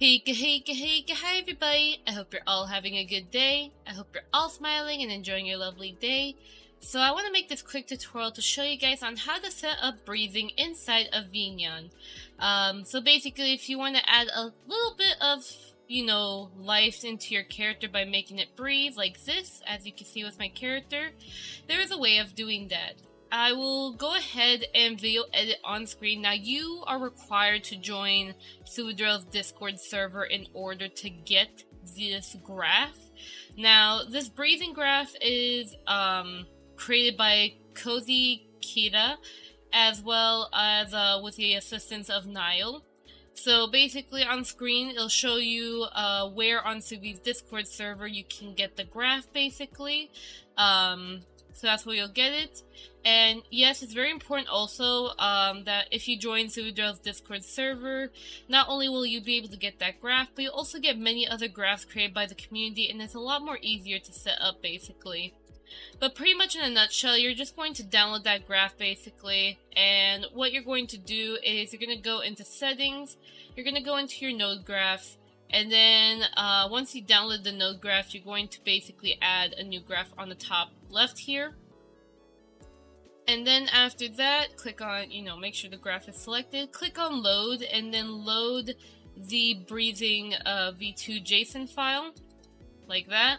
Hey, hey, hey, hi everybody! I hope you're all having a good day. I hope you're all smiling and enjoying your lovely day. So I want to make this quick tutorial to show you guys on how to set up breathing inside of VNyan. Um, so basically, if you want to add a little bit of, you know, life into your character by making it breathe like this, as you can see with my character, there is a way of doing that. I will go ahead and video edit on screen. Now you are required to join Suvidriel's Discord server in order to get this graph. Now this breathing graph is um, created by Cozy Kita as well as uh, with the assistance of Nile. So basically on screen it'll show you uh, where on Suvi's Discord server you can get the graph basically. Um, so that's where you'll get it. And yes, it's very important also um, that if you join Suvidriel's Discord server, not only will you be able to get that graph, but you'll also get many other graphs created by the community, and it's a lot more easier to set up basically. But pretty much in a nutshell, you're just going to download that graph basically, and what you're going to do is you're going to go into settings, you're going to go into your node graph, and then uh, once you download the node graph, you're going to basically add a new graph on the top left here. And then after that, click on, you know, make sure the graph is selected. Click on load and then load the breathing uh, v2 JSON file like that.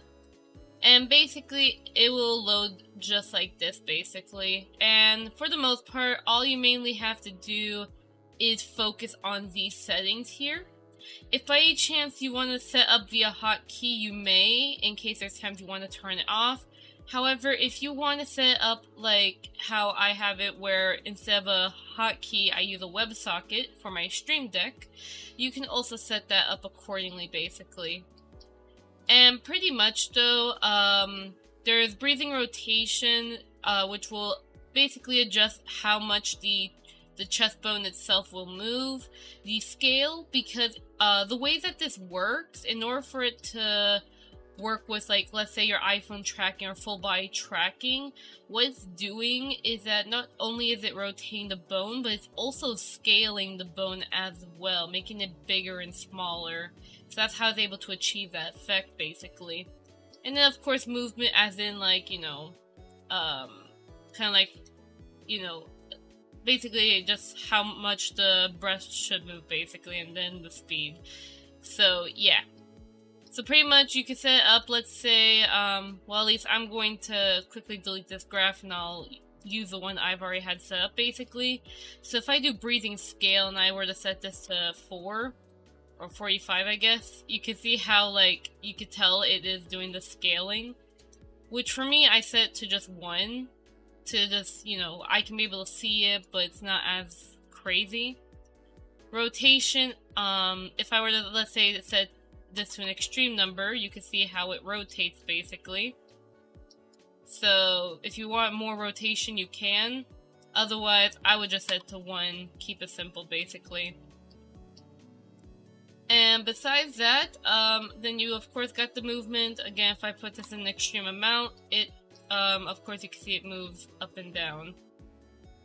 And basically, it will load just like this, basically. And for the most part, all you mainly have to do is focus on these settings here. If by any chance you want to set up via hotkey, you may, in case there's times you want to turn it off. However, if you want to set up like how I have it where instead of a hotkey I use a WebSocket for my Stream Deck, you can also set that up accordingly basically. And pretty much though, um, there's breathing rotation, uh, which will basically adjust how much the the chest bone itself will move. The scale, because uh, the way that this works, in order for it to work with like let's say your iPhone tracking or full body tracking, what it's doing is that not only is it rotating the bone, but it's also scaling the bone as well, making it bigger and smaller. So that's how it's able to achieve that effect basically. And then of course movement as in like, you know, um kind of like you know, basically just how much the breast should move basically and then the speed. So yeah, so pretty much you can set up, let's say, um, well at least I'm going to quickly delete this graph and I'll use the one I've already had set up basically. So if I do breathing scale and I were to set this to 4, or 45 I guess, you can see how like, you could tell it is doing the scaling. Which for me I set to just 1, to just, you know, I can be able to see it, but it's not as crazy. Rotation, um, if I were to, let's say, set this to an extreme number, you can see how it rotates basically. So if you want more rotation, you can. Otherwise, I would just set to 1, keep it simple basically. And besides that, um, then you of course got the movement. Again, if I put this in an extreme amount, it, um, of course you can see it move up and down.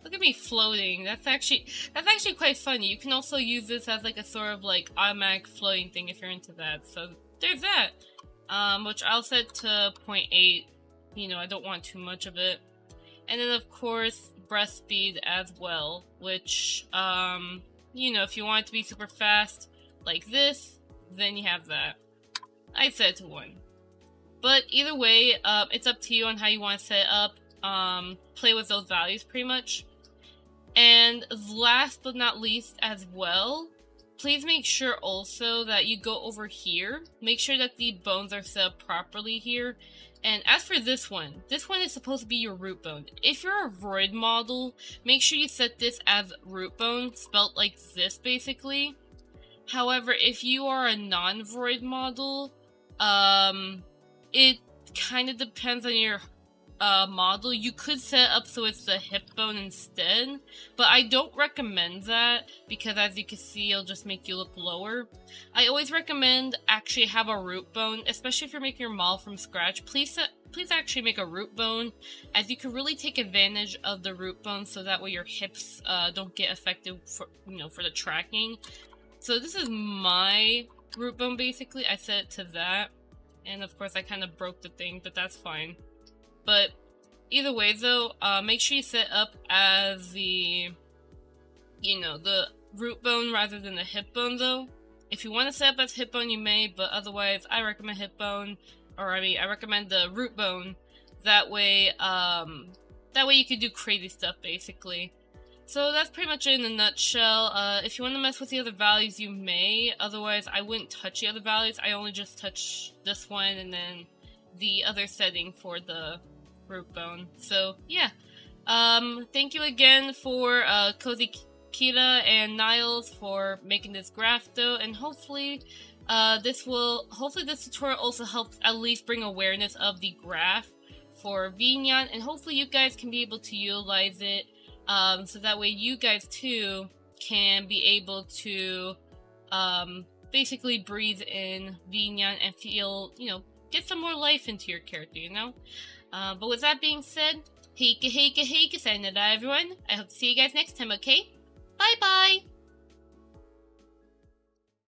Look at me floating. That's actually that's actually quite funny. You can also use this as like a sort of like automatic floating thing if you're into that. So there's that. Um, which I'll set to 0.8. You know, I don't want too much of it. And then of course breath speed as well, which um, you know, if you want it to be super fast like this, then you have that. I set to one. But either way, uh, it's up to you on how you want to set it up. Um, play with those values pretty much. And last but not least as well, please make sure also that you go over here. Make sure that the bones are set up properly here. And as for this one, this one is supposed to be your root bone. If you're a Vroid model, make sure you set this as root bone, spelt like this basically. However, if you are a non-Vroid model, um, it kind of depends on your uh, model, you could set up so it's the hip bone instead, but I don't recommend that because as you can see, it'll just make you look lower. I always recommend actually have a root bone, especially if you're making your model from scratch. Please set, please actually make a root bone, as you can really take advantage of the root bone so that way your hips uh, don't get affected for you know for the tracking. So this is my root bone basically. I set it to that. And of course I kind of broke the thing, but that's fine. But either way though, uh, make sure you set up as the, you know, the root bone rather than the hip bone though. If you want to set up as hip bone, you may, but otherwise I recommend hip bone, or I mean, I recommend the root bone. That way, um, that way you can do crazy stuff basically. So that's pretty much it in a nutshell. Uh, if you want to mess with the other values, you may. Otherwise, I wouldn't touch the other values. I only just touch this one and then the other setting for the root bone. So, yeah. Um, thank you again for uh, Cozy Kira and Niles for making this graph, though, and hopefully uh, this will, hopefully this tutorial also helps at least bring awareness of the graph for VNyan, and hopefully you guys can be able to utilize it um, so that way you guys too can be able to um, basically breathe in VNyan and feel, you know, get some more life into your character, you know? Uh, but with that being said, heika heika heika sayonara everyone. I hope to see you guys next time, okay? Bye bye!